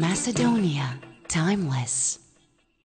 Macedonia, timeless.